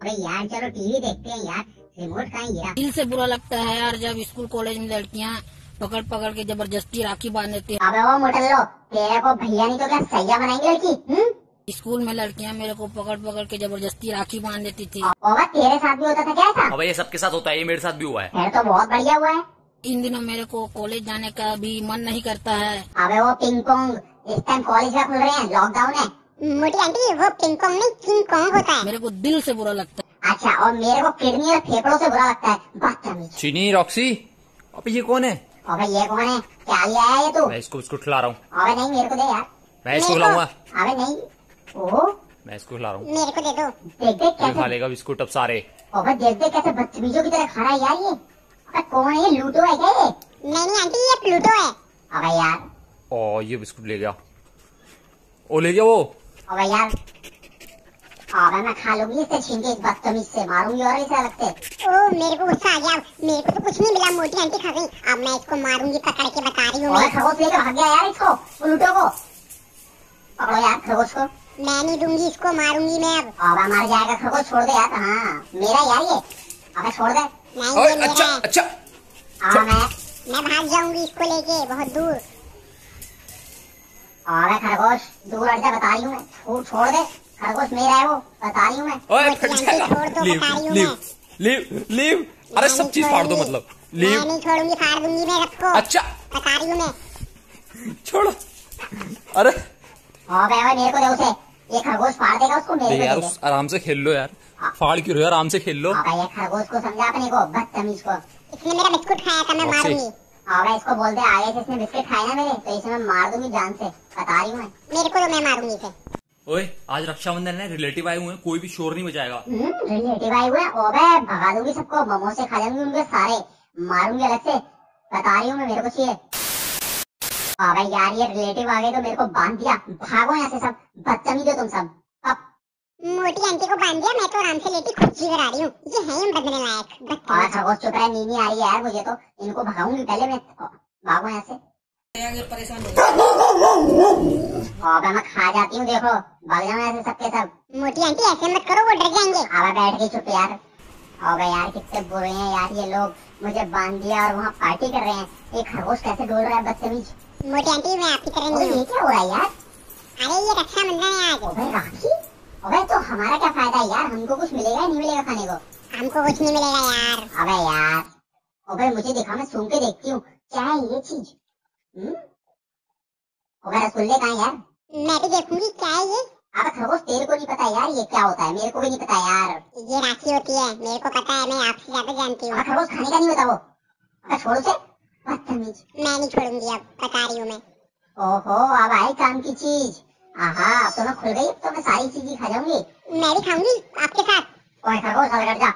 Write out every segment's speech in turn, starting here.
अरे यार चलो टीवी देखते हैं यार रिमोट कहाँ गिरा दिल से बुरा लगता है यार जब स्कूल कॉलेज में लड़कियाँ पकड़ पकड़ के ज़बरदस्ती राखी बाँध देती है। अबे वो मोटल लो तेरे को भैया नहीं तो क्या सैया बनाएँगे लड़की हम्म? स्कूल में लड़कियाँ मेरे को पकड़ पकड़ के ज़बरदस्ती राखी बाँध देती थी। और तेरे साथ भी होता था क्या ऐसा? अबे ये सबके साथ होता है ये मेरे साथ भी हुआ है। फिर तो बहुत बढ़िया हुआ है। इन दिनों मेरे को कॉलेज जाने का भी मन नहीं करता है। अबे वो पिंग पोंग इस टाइम कॉलेज का खुल रहे हैं लॉकडाउन है। मोटी आंटी वो पिंग पोंग नहीं किंग पोंग होता है। मेरे को दिल से बुरा लगता है। अच्छा और मेरे को किडनी और फेफड़ों से बुरा लगता है। बदतमीज चीनी रॉक्सी? अबे ये कौन है? अबे ये कौन है? क्या लिया है ये तू? मैं इसको बिस्कुट खिला रहा हूँ। अबे नहीं मेरे को दे यार। मैं इसको खिलाऊँगा। अबे नहीं ओ मैं इसको खिला रहा हूँ। मेरे को दे दो। देख देख ये खा लेगा बिस्कुट अब सारे। अबे देख देख कैसे बदतमीजों की तरह खा रहा है यार ये। अबे कौन है ये? लूटो है क्या ये? नहीं नहीं आंटी ये प्लूटो है। अबे यार। ओ ये बिस्कुट ले गया। ओ ले गया वो? अबे यार अबे मैं खा लूँगी इससे छीन के इस बदतमीज से मारूँगी और इसे अलग से ओ मेरे को गुस्सा आ गया। मेरे को तो कुछ नहीं मिला मोटी आंटी खा गई। अब मैं इसको मारूँगी पकड़ के बता रही हूँ मैं खरगोश लेकर भाग गया यार इसको लूटो को। पकड़ो यार खरगोश को। मैं नहीं दूँगी इसको मारूँगी मैं अब। अबे मर जाएगा खरगोश छोड़ दे यार। हाँ मेरा यार ये। अबे छोड़ दे। नहीं ये मेरा अच्छा अच्छा। हाँ मैं। मैं भाग जाऊँगी इसको लेके बहुत दूर। खरगोश। दूर हट जा बता रही हूँ मैं। छोड़ दे। खरगोश मेरा है वो। बता रही हूँ मैं। ओए छोड़ दो, लीव बता रही हूँ लीव लीव लीव। अरे सब चीज़ फाड़ दो मतलब। लीव। नहीं छोड़ूँगी फाड़ दूँगी मैं सबको। अच्छा। बता रही हूँ मैं। छोड़ो। अरे। अबे मेरे को दे उसे। ये खरगोश फाड़ देगा उसको मेरे को यार आराम से खेल लो यार। फाड़ क्यों रहे हो? आराम से खेल लो। अबे ये खरगोश को समझा अपने को। बदतमीज को। इसने मेरा बिस्कुट खाया था? मैं मारूँगी। अबे इसको बोल दे आगे से इसने बिस्किट खाए ना मेरे तो इसे मैं मार दूँगी जान से बता रही हूँ मेरे को तो मैं मारूँगी इसे ओए आज रक्षाबंधन है रिलेटिव आए हुए हैं कोई भी शोर नहीं बजाएगा रिलेटिव आए हुए हैं ओबे भगा दूँगी सबको मोमो से खा जाऊँगी उनके सारे मारूँगी अलग से बता रही हूँ मैं मेरे को चाहिए। अबे यार ये रिलेटिव आ गए तो मेरे को बाँध दिया भागो यहाँ से सब बदतमीज हो तुम सब। मोटी आंटी को बाँध दिया मैं तो आराम से लेटी खुद जी करा रही हूँ। ये है ही बदलने लायक और चुप रहा नींद नहीं आ रही है यार मुझे तो। इनको भगाऊँगी पहले मैं भागो यहाँ से। परेशान हो मैं खा जाती हूँ देखो। भाग जाओ यहाँ से सबके सब। मोटी आंटी ऐसे मत करो वो डर जाएँगे। अबे बैठ गई चुप यार। अबे यार कितने बुरे हैं यार ये लोग। मुझे बाँध दिया और वहाँ पार्टी कर रहे हैं। ये खरगोश कैसे डोल रहा है बदतमीज? मोटी आंटी मैं आपकी तरह नहीं ये क्या हो रहा है यार? अरे ये रक्षाबंधन है आज। राखी? अबे तो हमारा क्या फ़ायदा यार? हमको कुछ मिलेगा नहीं मिलेगा खाने को? हमको कुछ नहीं मिलेगा यार। अबे यार अबे मुझे दिखा मैं सूंघ के देखती हूँ। क्या है ये चीज़? हम्म? अबे रसगुल्ले कहाँ हैं यार? मैं भी देखूँगी क्या है ये? अब खरगोश तेरे को नहीं पता यार ये क्या होता है। मेरे को भी नहीं पता यार। ये राखी होती है मेरे को पता है मैं आपसे ज़्यादा जानती हूँ। खरगोश खाने का नहीं होता वो? अबे छोड़ उसे। बदतमीज। मैं नहीं छोड़ूँगी अब बता रही हूँ मैं। ओहो अब आई काम की चीज़। आहा अब तो मैं खुल गई तो मैं सारी चीज़ खा जाऊँगी मैं भी खाऊँगी आपके साथ. ओए खरगोश अलगट जा.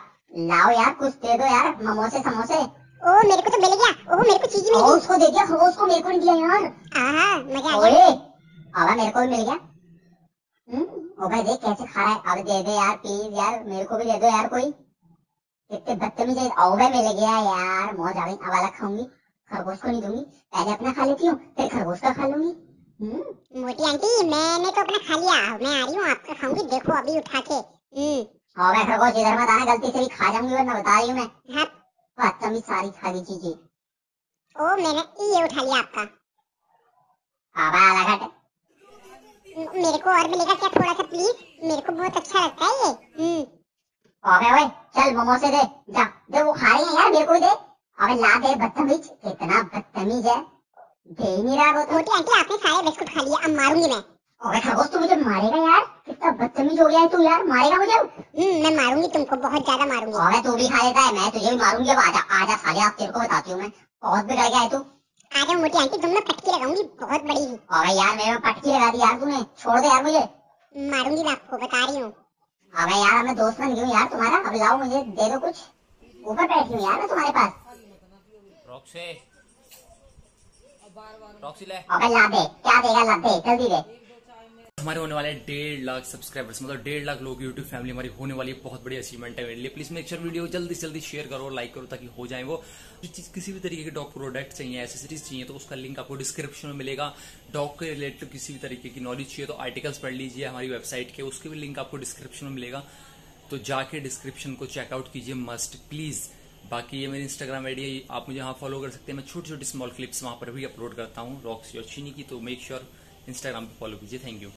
लाओ यार कुछ दे दो यार मोमोसे समोसे. ओ मेरे को तो मिल गया. ओ मेरे को चीज़ मिल गई. उसको दे दिया खरगोश को मेरे को नहीं दिया यार. आहा मज़ा आ ओए गया अबे मेरे को भी मिल गया. हम्म ओबे देख कैसे खा रहा है. अब दे दे यार प्लीज़ यार मेरे को भी दे दो यार कोई. कितने बदतमीज है. ओबे मिल गया यार. मौज आ गई अब अलग खाऊँगी. खरगोश को नहीं दूँगी. पहले अपना खा लेती हूँ फिर खरगोश का खा लूँगी. मोटी आंटी मैंने तो अपना खा लिया। मैं आ रही हूँ आपका खाऊँगी। देखो अभी उठा के। हम्म। ओबे खरगोश इधर मत आना गलती से भी खा जाऊँगी वरना बता रही हूँ मैं। हाँ। बदतमीज सारी खाली चीज़ें। ओ मैंने ये उठा लिया आपका। अबे अलग हट मेरे को और मिलेगा क्या थोड़ा सा प्लीज़ मेरे को बहुत अच्छा लगता है ये। हम्म। ओबे ओए चल मोमोसे दे। जा। दे वो खा रही है यार मेरे को दे। अबे ला दे बदतमीज। कितना बदतमीज है। रहा वो मोटी आंटी आपने सारे बिस्कुट खा लिए अब मारूँगी मैं। अबे खरगोश तू मुझे मारेगा यार। कितना बदतमीज हो गया है तू यार। मारेगा मुझे? हम्म मैं मारूँगी तुमको बहुत ज़्यादा मारूँगी। अबे तू भी खा लेता है मैं तुझे भी मारूँगी। अब आजा आजा साले आप तेरे को बताती हूँ मैं। बहुत बिगड़ गया है तू। आ जाओ मोटी आंटी तुम मैं पटकी लगाऊँगी बहुत बड़ी अबे यार मेरे में पटकी लगा दी यार तूने। छोड़ दे यार मुझे। मारूँगी मैं आपको बता रही हूँ। अबे यार मैं दोस्त बन गई यार तुम्हारा। अब लाओ मुझे दे दो कुछ। ऊपर बैठी हूँ यार मैं तुम्हारे पास। रॉक्सी। रॉक्सी ले। अबे ला क्या देगा ला जल्दी दे। हमारे होने वाले डेढ़ लाख सब्सक्राइबर्स मतलब डेढ़ लाख लोग यूट्यूब फैमिली हमारी होने वाली बहुत बड़ी अचीवमेंट है मेरे लिए। प्लीज़ मेक श्योर वीडियो जल्दी से जल्दी शेयर करो लाइक करो ताकि हो जाए वो। जो चीज़ किसी भी तरीके के डॉग प्रोडक्ट चाहिए एसेसरीज चाहिए तो उसका लिंक आपको डिस्क्रिप्शन में मिलेगा। डॉग के रिलेटेड किसी भी तरीके की नॉलेज चाहिए तो आर्टिकल्स पढ़ लीजिए हमारी वेबसाइट के उसके भी लिंक आपको डिस्क्रिप्शन में मिलेगा। तो जाके डिस्क्रिप्शन को चेकआउट कीजिए मस्ट प्लीज़ बाकी ये मेरी इंस्टाग्राम आईडी है आप मुझे यहाँ फॉलो कर सकते हैं। मैं छोटी छोटी स्मॉल क्लिप्स वहाँ पर भी अपलोड करता हूँ रॉक्स और चीनी की तो मेक श्योर इंस्टाग्राम पर फॉलो कीजिए। Thank you